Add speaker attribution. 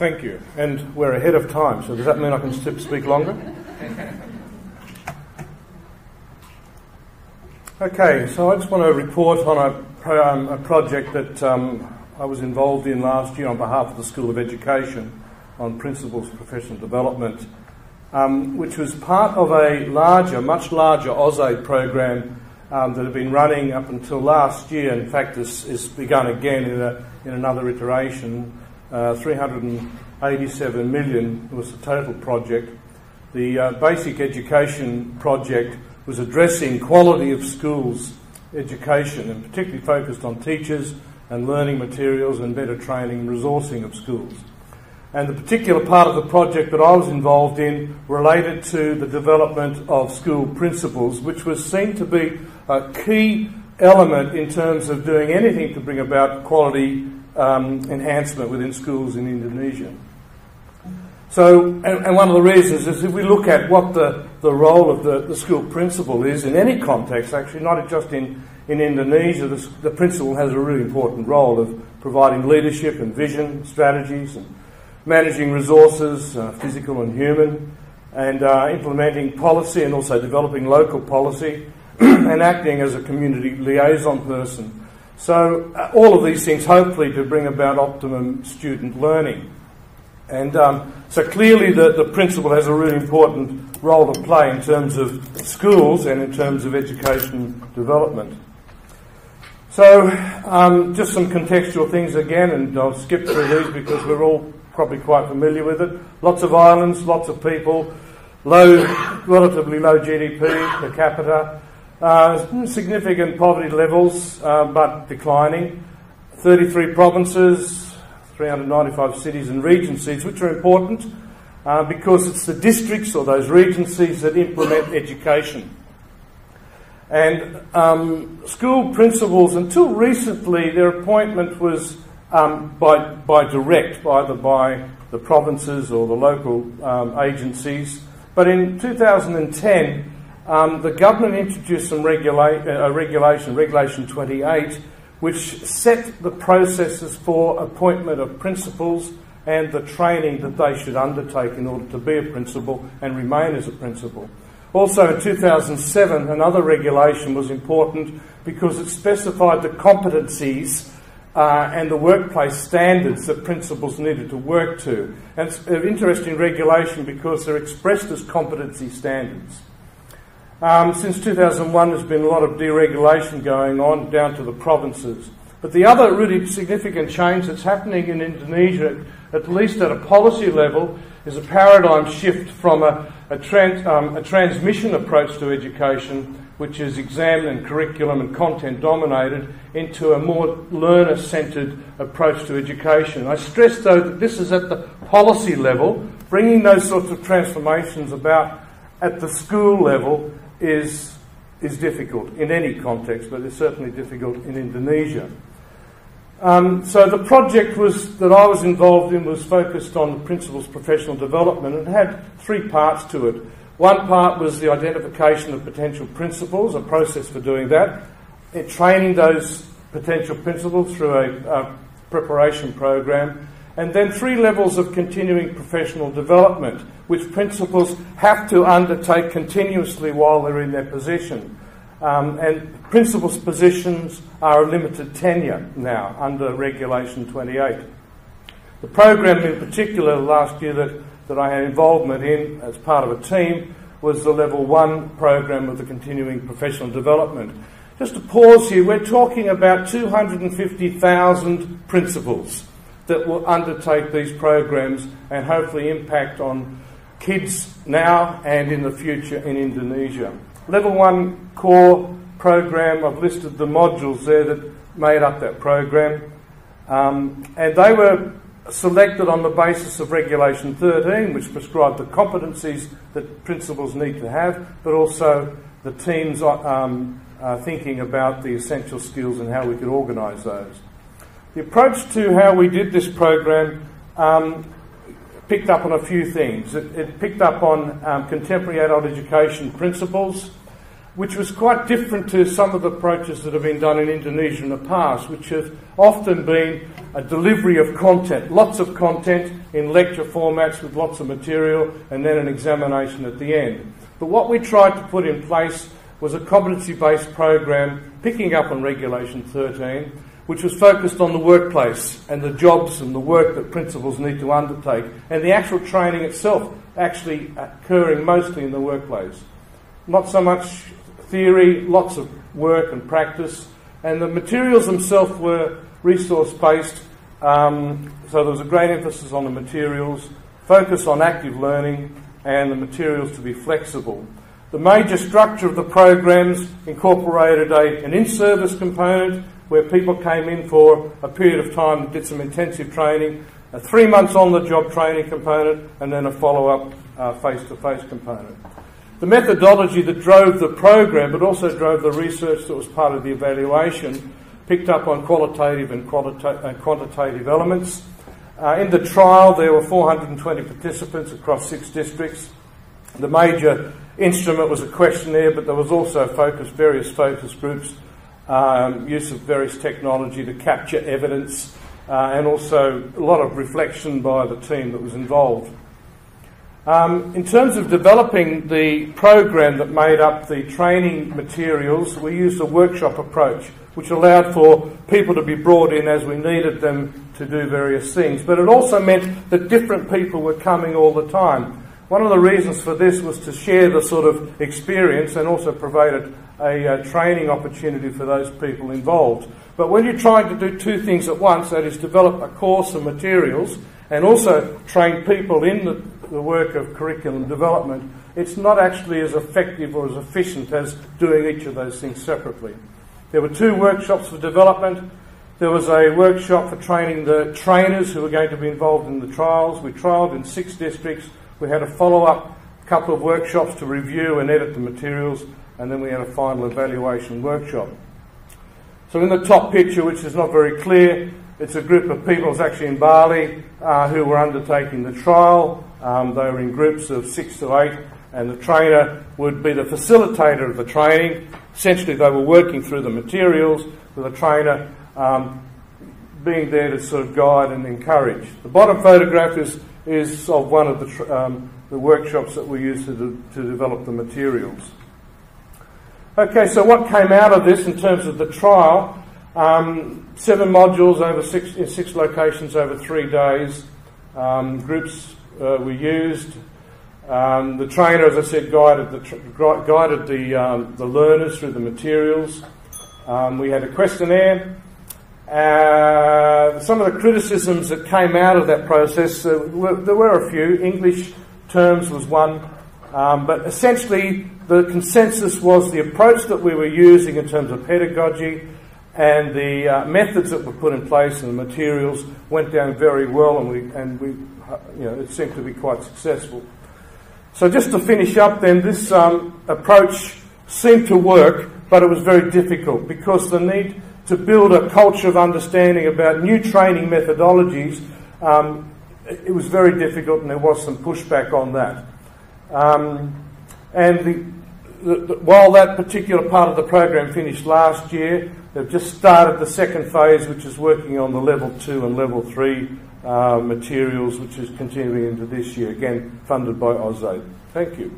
Speaker 1: Thank you. And we're ahead of time, so does that mean I can speak longer? Okay, so I just want to report on a, um, a project that um, I was involved in last year on behalf of the School of Education on Principals of Professional Development, um, which was part of a larger, much larger AusAid program um, that had been running up until last year. In fact, it's, it's begun again in, a, in another iteration uh, 387 million was the total project. The uh, basic education project was addressing quality of schools education and particularly focused on teachers and learning materials and better training and resourcing of schools. And the particular part of the project that I was involved in related to the development of school principals, which was seen to be a key element in terms of doing anything to bring about quality um, enhancement within schools in Indonesia. So, and, and, one of the reasons is if we look at what the, the role of the, the school principal is in any context, actually, not just in, in Indonesia, the, the principal has a really important role of providing leadership and vision, strategies, and managing resources, uh, physical and human, and uh, implementing policy and also developing local policy, and acting as a community liaison person so, uh, all of these things hopefully to bring about optimum student learning. And um, so, clearly, the, the principal has a really important role to play in terms of schools and in terms of education development. So, um, just some contextual things again, and I'll skip through these because we're all probably quite familiar with it. Lots of islands, lots of people, low, relatively low GDP per capita. Uh, significant poverty levels, uh, but declining. 33 provinces, 395 cities and regencies, which are important uh, because it's the districts or those regencies that implement education. And um, school principals, until recently, their appointment was um, by, by direct, either by the provinces or the local um, agencies. But in 2010, um, the government introduced some regula- uh, regulation, Regulation 28, which set the processes for appointment of principals and the training that they should undertake in order to be a principal and remain as a principal. Also, in 2007, another regulation was important because it specified the competencies uh, and the workplace standards that principals needed to work to. And it's an interesting regulation because they're expressed as competency standards. Um, since 2001, there's been a lot of deregulation going on down to the provinces. But the other really significant change that's happening in Indonesia, at least at a policy level, is a paradigm shift from a, a, trans, um, a transmission approach to education, which is exam and curriculum and content dominated, into a more learner centred approach to education. I stress, though, that this is at the policy level, bringing those sorts of transformations about at the school level is, is difficult in any context, but it's certainly difficult in Indonesia. Um, so the project was that I was involved in was focused on principals professional development and had three parts to it. One part was the identification of potential principals, a process for doing that, It training those potential principals through a, a preparation program, and then three levels of continuing professional development, which principals have to undertake continuously while they're in their position. Um, and principals' positions are a limited tenure now under Regulation 28. The program in particular last year that, that I had involvement in as part of a team was the Level 1 program of the continuing professional development. Just to pause here, we're talking about 250,000 principals that will undertake these programs and hopefully impact on kids now and in the future in Indonesia. Level 1 core program, I've listed the modules there that made up that program, um, and they were selected on the basis of Regulation 13, which prescribed the competencies that principals need to have, but also the teams um, uh, thinking about the essential skills and how we could organise those. The approach to how we did this program um, picked up on a few things. It, it picked up on um, contemporary adult education principles. which was quite different to some of the approaches that have been done in Indonesia in the past, which have often been a delivery of content, lots of content in lecture formats with lots of material, and then an examination at the end. But what we tried to put in place was a competency based program picking up on Regulation 13, which was focused on the workplace and the jobs and the work that principals need to undertake, and the actual training itself actually occurring mostly in the workplace. Not so much theory, lots of work and practice, and the materials themselves were resource based, um, so there was a great emphasis on the materials, focus on active learning, and the materials to be flexible. The major structure of the programs incorporated a, an in service component where people came in for a period of time, and did some intensive training, a three months on the job training component, and then a follow up face to face component. The methodology that drove the program, but also drove the research that was part of the evaluation, picked up on qualitative and, qualita- and quantitative elements. Uh, in the trial, there were 420 participants across six districts. The major instrument was a questionnaire, but there was also focus, various focus groups, um, use of various technology to capture evidence, uh, and also a lot of reflection by the team that was involved. Um, in terms of developing the program that made up the training materials, we used a workshop approach, which allowed for people to be brought in as we needed them to do various things. But it also meant that different people were coming all the time. One of the reasons for this was to share the sort of experience and also provided a, a training opportunity for those people involved. But when you're trying to do two things at once, that is, develop a course of materials and also train people in the the work of curriculum development, it's not actually as effective or as efficient as doing each of those things separately. There were two workshops for development. There was a workshop for training the trainers who were going to be involved in the trials. We trialled in six districts. We had a follow up couple of workshops to review and edit the materials, and then we had a final evaluation workshop. So, in the top picture, which is not very clear, it's a group of people, actually in Bali, uh, who were undertaking the trial. Um, they were in groups of six to eight, and the trainer would be the facilitator of the training. Essentially, they were working through the materials with the trainer um, being there to sort of guide and encourage. The bottom photograph is, is of one of the, um, the workshops that we used to, de- to develop the materials. Okay, so what came out of this in terms of the trial? Um, seven modules over six, in six locations over three days. Um, groups uh, were used. Um, the trainer, as I said, guided the, guided the, um, the learners through the materials. Um, we had a questionnaire. Uh, some of the criticisms that came out of that process, uh, were, there were a few. English terms was one. Um, but essentially, the consensus was the approach that we were using in terms of pedagogy and the uh, methods that were put in place and the materials went down very well, and we and we you know it seemed to be quite successful. So just to finish up, then this um, approach seemed to work, but it was very difficult because the need to build a culture of understanding about new training methodologies. Um, it was very difficult, and there was some pushback on that. Um, and the, the, the, while that particular part of the program finished last year, They've just started the second phase, which is working on the level two and level three uh, materials, which is continuing into this year, again funded by AusAid. Thank you.